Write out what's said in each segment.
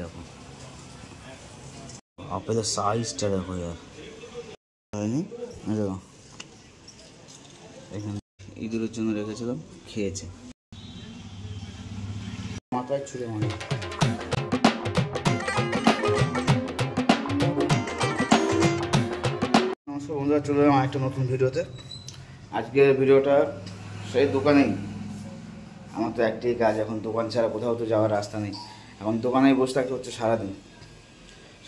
দেখো আপেলের সাইজটা দেখো। ইয়ার এখানে ইঁদুরের জন্য রেখেছিলাম, খেয়েছে। মাথায় ছুঁড়ে মানে নমস্কার বন্ধুরা, চলে এলাম একটা নতুন ভিডিওতে। আজকের ভিডিওটা সেই দোকানেই। আমার তো একটাই কাজ, এখন দোকান ছাড়া কোথাও তো যাওয়ার রাস্তা নেই। এখন দোকানে বসে থাকতে হচ্ছে সারাদিন।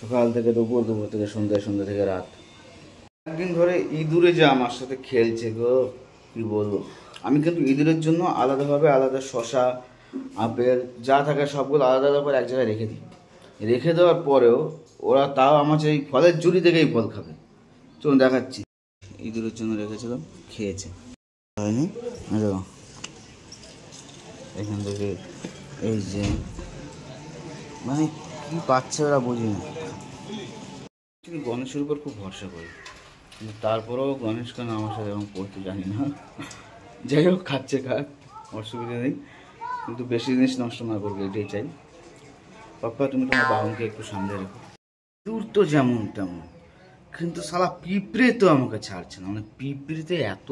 সকাল থেকে দুপুর দুপুর থেকে সন্ধ্যা সন্ধ্যা থেকে রাত। একদিন ধরে ইঁদুরে যে আমার সাথে খেলছে গো, কি বলব? আমি কিন্তু ইঁদুরের জন্য আলাদাভাবে আলাদা শশা আপেল, যা থাকে সবগুলো আলাদা আলাদা করে এক জায়গায় রেখে দিই। রেখে দেওয়ার পরেও ওরা তাও আমার সেই ফলের জুড়ি থেকেই ফল খাবে। চলুন দেখাচ্ছি। ইঁদুরের জন্য রেখেছিলাম, খেয়েছে। হয়নি? এখান থেকে এই যে মানে কি পাচ্ছে ওরা বুঝি না। গণেশের উপর খুব ভরসা করি। কিন্তু তারপরেও গণেশ কেন আমার সাথে এরকম করতে জানি না। যাই হোক, খাচ্ছে খাক, অসুবিধা নেই। কিন্তু বেশি জিনিস নষ্ট না করবে, এটাই চাই। পাপ্পা, তুমি তোমার বাহনকে একটু সামনে রেখো। দূর তো যেমন তেমন। কিন্তু সালা পিঁপড়ে তো আমাকে ছাড়ছে না। মানে পিঁপড়েতে এত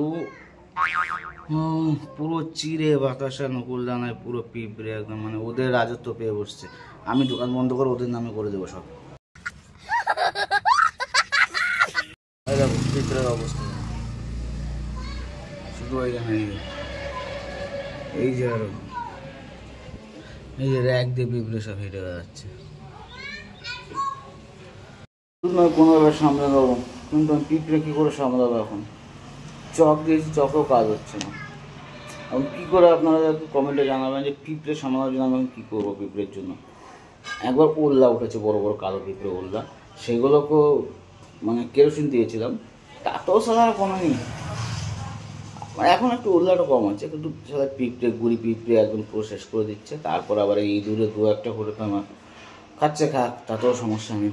পুরো চিড়ে বাতাসা নকুল দানায় পুরো পিঁপড়ে একদম। মানে ওদের রাজত্ব পেয়ে বসছে। আমি দোকান বন্ধ করে ওদের নামে করে দেবো সব। পিঁপড়ের অবস্থা। শুধু ওইখানে এই যে। আরও। এই যে র্যাক দিয়ে পিঁপড়ে সব হেঁটে বেড়াচ্ছে। কোনোভাবে সামলাবো কিন্তু আমি পিঁপড়ে কী করে সামলাবো এখন? চক দিয়েছি, চকেও কাজ হচ্ছে না। এখন কী করে আপনারা কমেন্টে জানাবেন যে পিঁপড়ে সামলানোর জন্য আমি কী করব পিঁপড়ের জন্য? একবার ওল্লা উঠেছে, বড় বড় কালো পিঁপড়ে ওল্লা সেগুলোকেও মানে কেরোসিন দিয়েছিলাম। তাতেও সালা কোনো নেই। মানে এখন একটু ওল্লাটা কম আছে, কিন্তু সালা পিঁপড়ে, গুড়ি পিঁপড়ে একদম পুরো শেষ করে দিচ্ছে। তারপর আবার এই ইঁদুরে দু একটা করে তো আমার খাচ্ছে খাক, তাতেও সমস্যা নেই।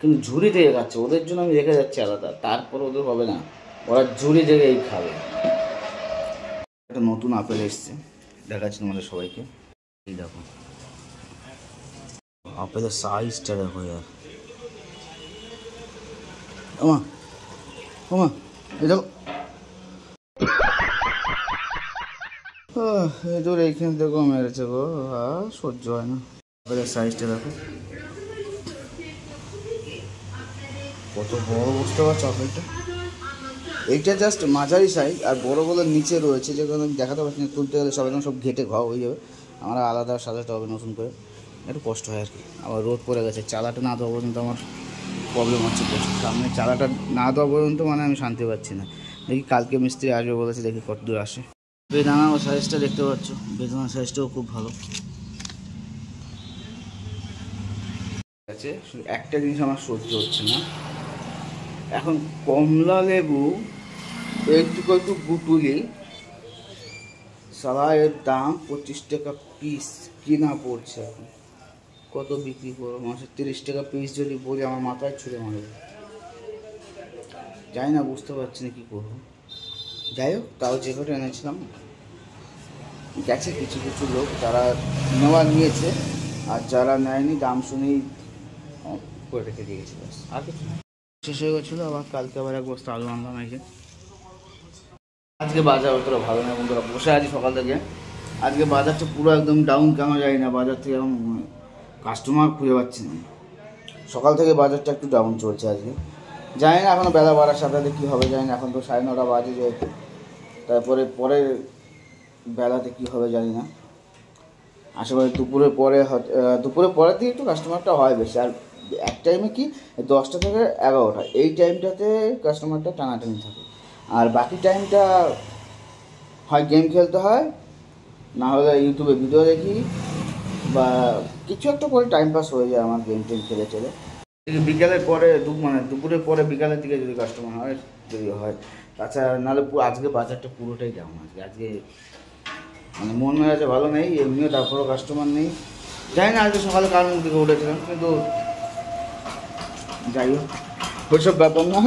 কিন্তু ঝুড়ি থেকে খাচ্ছে, ওদের জন্য আমি রেখে যাচ্ছি আলাদা। তারপর ওদের হবে না, ওরা ঝুড়ি থেকেই খাবে। একটা নতুন আপেল এসছে, দেখাচ্ছি তোমাদের সবাইকে। এই দেখো। আপেলের সাইজটা দেখো এই দেখো এইখান মেরেছে গো আর সহ্য হয় না সাইজটা দেখো কত বড় বুঝতে পারছ এইটা জাস্ট মাঝারি সাইজ আর বড়গুলো নিচে রয়েছে, যেগুলো আমি দেখাতে পারছি না, তুলতে গেলে সব একদম সব ঘেটে ঘা হয়ে যাবে। আমার আলাদা সাজাতে হবে নতুন করে। একটু কষ্ট হয় আর কি। আবার রোদ পড়ে গেছে, চালাটা না দেওয়া পর্যন্ত আমার প্রবলেম হচ্ছে প্রচুর। সামনে চালাটা না দেওয়া পর্যন্ত মানে আমি শান্তি পাচ্ছি না। দেখি কালকে মিস্ত্রি আসবে বলেছে, দেখি কত দূর আসে। বেদানা ও সাইজটা দেখতে পাচ্ছ, বেদানা সাইজটাও খুব ভালো। আছে একটা জিনিস আমার সহ্য হচ্ছে না। এখন কমলা লেবু, একটু একটু গুটুলি এর দাম পঁচিশ টাকা পিস কিনা পড়ছে এখন। কত বিক্রি করব? মাসে তিরিশ টাকা পিস যদি বলি আমার মাথায় ছুঁড়ে মারবে যাই না বুঝতে পারছি না কী করব। যাই হোক তাও যে কটা এনেছিলাম। গেছে কিছু কিছু লোক যারা নেওয়া নিয়েছে আর যারা নেয়নি দাম শুনেই করে রেখে দিয়ে গেছে ব্যাস। আর কিছু শেষ হয়ে গেছিল আবার কালকে আবার এক বস্তা আলু আনলাম এই যে। আজকে বাজার অতটা ভালো না বন্ধুরা বসে আছি সকাল থেকে। আজকে বাজারটা পুরো একদম ডাউন কেন যায় না বাজার থেকে এখন কাস্টমার খুঁজে পাচ্ছি না। সকাল থেকে বাজারটা একটু ডাউন চলছে আজকে। জানি না এখনও বেলা বাড়ার সাথে কী হবে, জানি না, এখন তো সাড়ে নটা বাজে যেহেতু। তারপরে পরে বেলাতে কী হবে জানি না। আশেপাশে দুপুরের পরে দুপুরের পরের দিকে একটু কাস্টমারটা হয় বেশি। আর এক টাইমে কি, দশটা থেকে এগারোটা। এই টাইমটাতে কাস্টমারটা টানাটানি থাকে। আর বাকি টাইমটা হয় গেম খেলতে হয়, না হলে ইউটিউবে ভিডিও দেখি। বা কিছু একটা করে টাইম পাস হয়ে যায় আমার গেম টেম খেলে চলে বিকালের পরে দু মানে দুপুরের পরে বিকালের দিকে যদি কাস্টমার হয়, যদি হয়, তাছাড়া নাহলে আজকে বাজারটা পুরোটাই ডাউন আজকে আজকে মানে মন মেজাজে ভালো নেই, এমনিও তারপরেও কাস্টমার নেই। জানি না আজকে সকালে কার দিকে উঠেছিলাম, কিন্তু যাই হোক, ওইসব ব্যাপার না।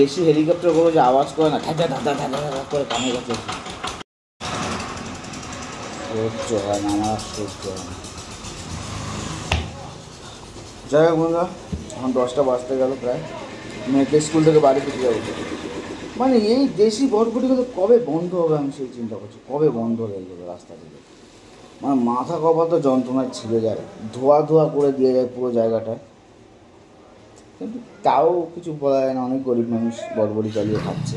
দেশি হেলিকপ্টারগুলো যে আওয়াজ করে না ধাঁধা ধাঁধা ধাঁধা করে কানে গেছে সহ্য হয় না, আমার সহ্য হয় না। যাই হোক বন্ধুরা, এখন দশটা বাজতে গেল প্রায়। মেয়েকে স্কুল থেকে বাড়ি ফিরে যাব। মানে এই দেশি বরবটিগুলো কবে বন্ধ হবে আমি সেই চিন্তা করছি। কবে বন্ধ হয়ে যাবে রাস্তা মানে মাথা কপা তো যন্ত্রণায় ছিঁড়ে যায়। ধোয়া ধোয়া করে দিয়ে যায় পুরো জায়গাটা কিন্তু তাও কিছু বলা যায় না, অনেক গরিব মানুষ বরবরি চালিয়ে খাচ্ছে।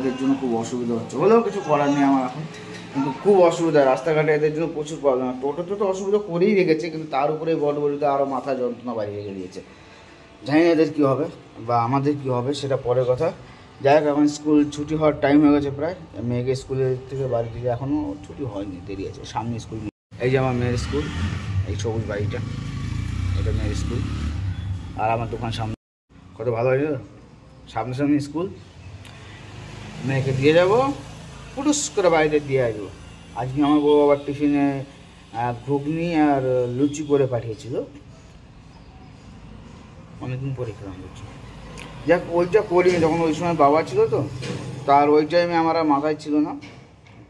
এদের জন্য খুব অসুবিধা হচ্ছে। হলেও কিছু করার নেই আমার এখন। কিন্তু খুব অসুবিধা, রাস্তাঘাটে এদের জন্য প্রচুর প্রবলেম টোটোতে তো অসুবিধা করেই রেখেছে, কিন্তু তার উপরে বড়বড়িতে আরও মাথা যন্ত্রণা বাড়িয়ে রেখে দিয়েছে। জানি না এদের কী হবে বা আমাদের কী হবে, সেটা পরের কথা। যাই হোক, এখন স্কুল ছুটি হওয়ার টাইম হয়ে গেছে প্রায়। মেয়েকে স্কুলের থেকে বাড়ি থেকে এখনও ছুটি হয়নি, দেরি আছে। সামনে স্কুল এই যে আমার মেয়ের স্কুল, এই সবুজ বাড়িটা, এটা মেয়ের স্কুল। আর আমার দোকান সামনে। কত ভালো হয়েছে? সামনে সামনে স্কুল। মেয়েকে দিয়ে যাব। পুটুস করে বাড়িতে দিয়ে আসব। আজকে আমার বউ আবার টিফিনে ঘুগনি আর লুচি করে পাঠিয়েছিল। অনেকদিন পরে খেলাম লুচি। যাক, ওইটা করিনি, যখন ওই সময় বাবা ছিল তো, তার ওই টাইমে আমার আর মাথায় ছিল না।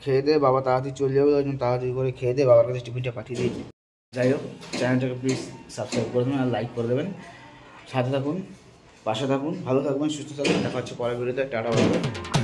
খেয়ে দিয়ে বাবা তাড়াতাড়ি চলে যাবে, ওই জন্য তাড়াতাড়ি করে খেয়ে দিয়ে বাবার কাছে টিফিনটা পাঠিয়ে দিয়েছি। যাই হোক, চ্যানেলটাকে প্লিজ সাবস্ক্রাইব করে দেবেন আর লাইক করে দেবেন। সাথে থাকুন, পাশে থাকুন, ভালো থাকবেন, সুস্থ থাকবেন দেখা হচ্ছে পরের ভিডিওতে টাটা বাই।